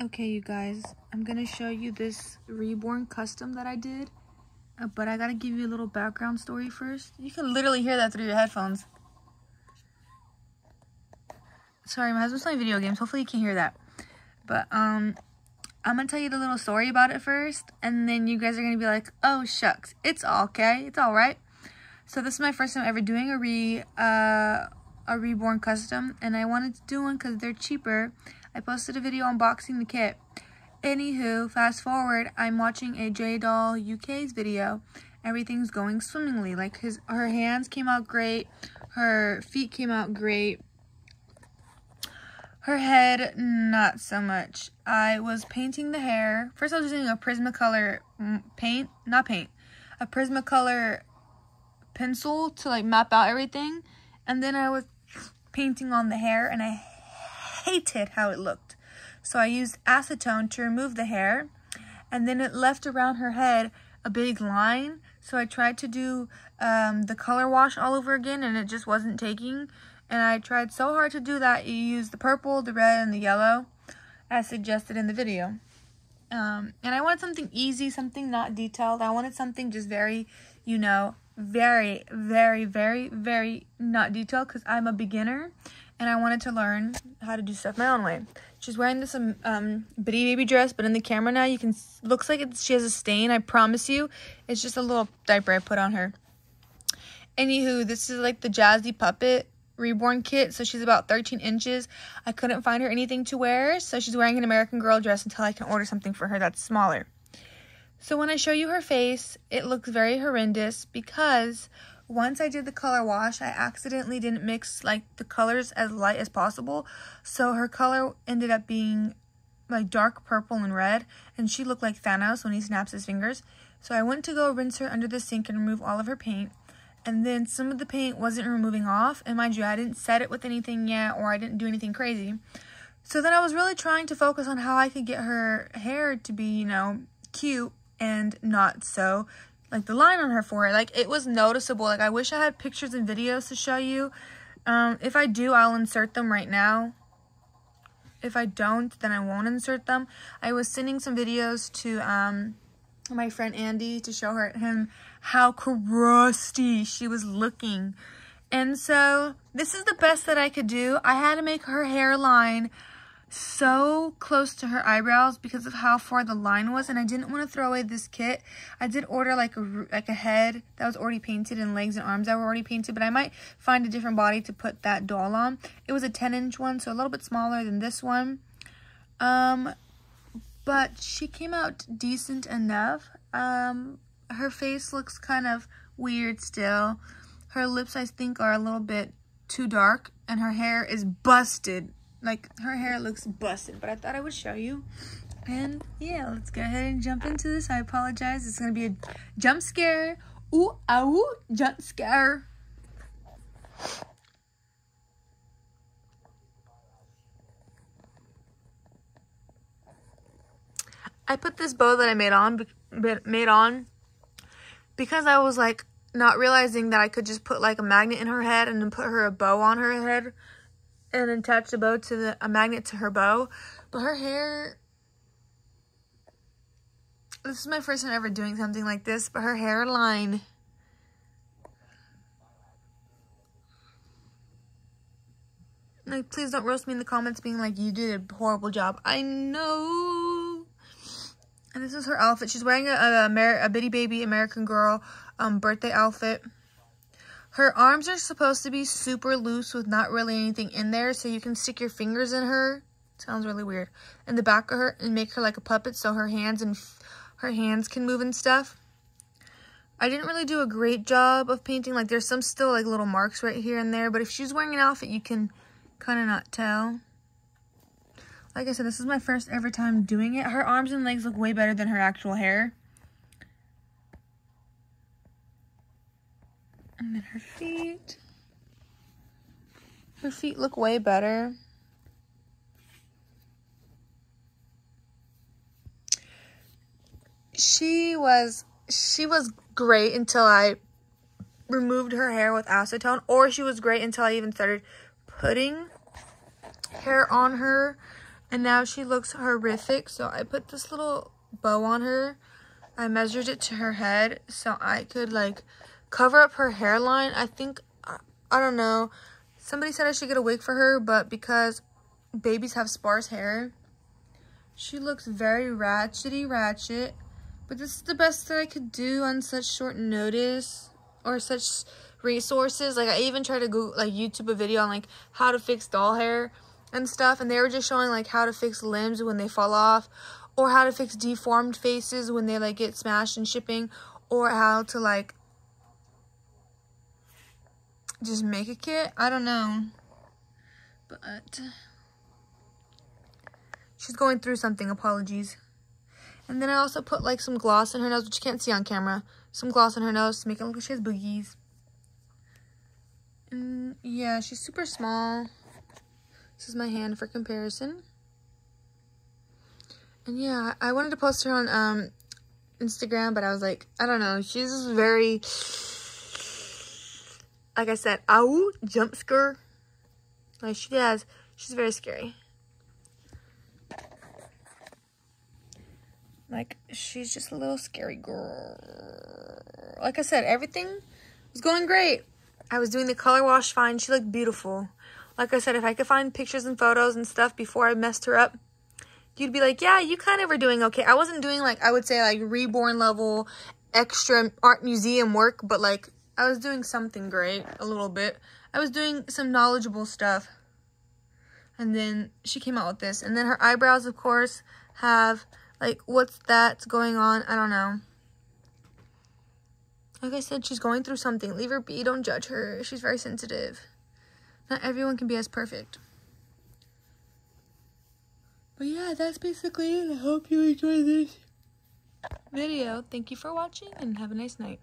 Okay, you guys, I'm gonna show you this reborn custom that I did, uh, but I gotta give you a little background story first. You can literally hear that through your headphones. Sorry, my husband's playing video games. Hopefully you can hear that. But, um, I'm gonna tell you the little story about it first, and then you guys are gonna be like, oh, shucks, it's all okay, it's all right. So this is my first time ever doing a re, uh, a reborn custom, and I wanted to do one because they're cheaper I posted a video unboxing the kit. Anywho, fast forward, I'm watching a J Doll UK's video. Everything's going swimmingly. Like his her hands came out great, her feet came out great. Her head, not so much. I was painting the hair. First I was using a Prismacolor mm, paint, not paint, a Prismacolor pencil to like map out everything. And then I was painting on the hair and I hated how it looked. So I used acetone to remove the hair and then it left around her head a big line. So I tried to do um, the color wash all over again and it just wasn't taking. And I tried so hard to do that. You use the purple, the red, and the yellow as suggested in the video. Um, and I wanted something easy, something not detailed. I wanted something just very, you know, very, very, very, very not detailed because I'm a beginner and I wanted to learn how to do stuff my own way. She's wearing this um, um bitty baby dress, but in the camera now you can looks like she has a stain. I promise you, it's just a little diaper I put on her. Anywho, this is like the Jazzy Puppet reborn kit, so she's about 13 inches. I couldn't find her anything to wear, so she's wearing an American Girl dress until I can order something for her that's smaller. So when I show you her face, it looks very horrendous because once I did the color wash, I accidentally didn't mix like the colors as light as possible. So her color ended up being like dark purple and red. And she looked like Thanos when he snaps his fingers. So I went to go rinse her under the sink and remove all of her paint. And then some of the paint wasn't removing off. And mind you, I didn't set it with anything yet or I didn't do anything crazy. So then I was really trying to focus on how I could get her hair to be, you know, cute and not so like the line on her forehead. Like it was noticeable. Like I wish I had pictures and videos to show you. Um, if I do, I'll insert them right now. If I don't, then I won't insert them. I was sending some videos to um, my friend Andy to show her him how crusty she was looking. And so this is the best that I could do. I had to make her hairline so close to her eyebrows because of how far the line was and I didn't want to throw away this kit. I did order like a like a head that was already painted and legs and arms that were already painted but I might find a different body to put that doll on. It was a 10 inch one so a little bit smaller than this one. Um but she came out decent enough. Um her face looks kind of weird still. Her lips I think are a little bit too dark and her hair is busted like her hair looks busted but i thought i would show you. And yeah let's go ahead and jump into this. I apologize. It's gonna be a jump scare. Ooh ah jump scare. I put this bow that I made on made on because I was like not realizing that I could just put like a magnet in her head and then put her a bow on her head and attach a bow to the a magnet to her bow. But her hair this is my first time ever doing something like this, but her hairline like please don't roast me in the comments being like you did a horrible job. I know. And this is her outfit. She's wearing a a, a, a bitty baby American girl um birthday outfit. Her arms are supposed to be super loose with not really anything in there, so you can stick your fingers in her. Sounds really weird. In the back of her and make her like a puppet so her hands and her hands can move and stuff. I didn't really do a great job of painting. Like there's some still like little marks right here and there, but if she's wearing an outfit, you can kind of not tell. Like I said, this is my first ever time doing it. Her arms and legs look way better than her actual hair. And then her feet. Her feet look way better. She was she was great until I removed her hair with acetone or she was great until I even started putting hair on her And now she looks horrific. So I put this little bow on her. I measured it to her head so I could like cover up her hairline. I think, I, I don't know. Somebody said I should get a wig for her, but because babies have sparse hair, she looks very ratchety ratchet. But this is the best that I could do on such short notice or such resources. Like I even tried to go like YouTube a video on like how to fix doll hair and stuff and they were just showing like how to fix limbs when they fall off or how to fix deformed faces when they like get smashed in shipping or how to like just make a kit. I don't know. But she's going through something. Apologies. And then I also put like some gloss in her nose, which you can't see on camera. Some gloss on her nose to make it look like she has boogies. And yeah, she's super small. This is my hand for comparison. And yeah, I wanted to post her on um, Instagram, but I was like, I don't know. She's very, like I said, ow, jump scare. Like she has, she's very scary. Like, she's just a little scary girl. Like I said, everything was going great. I was doing the color wash fine. She looked beautiful. Like I said, if I could find pictures and photos and stuff before I messed her up, you'd be like, yeah, you kind of were doing okay. I wasn't doing like, I would say like reborn level extra art museum work, but like I was doing something great a little bit. I was doing some knowledgeable stuff. And then she came out with this. And then her eyebrows, of course, have like what's that going on? I don't know. Like I said, she's going through something. Leave her be. Don't judge her. She's very sensitive. Not everyone can be as perfect. But yeah, that's basically it. I hope you enjoyed this video. Thank you for watching and have a nice night.